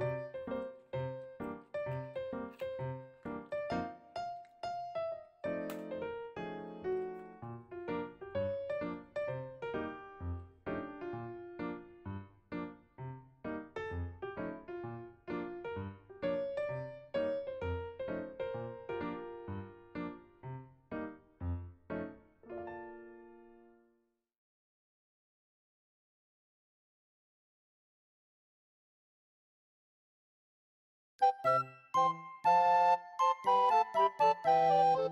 うん。Thank you.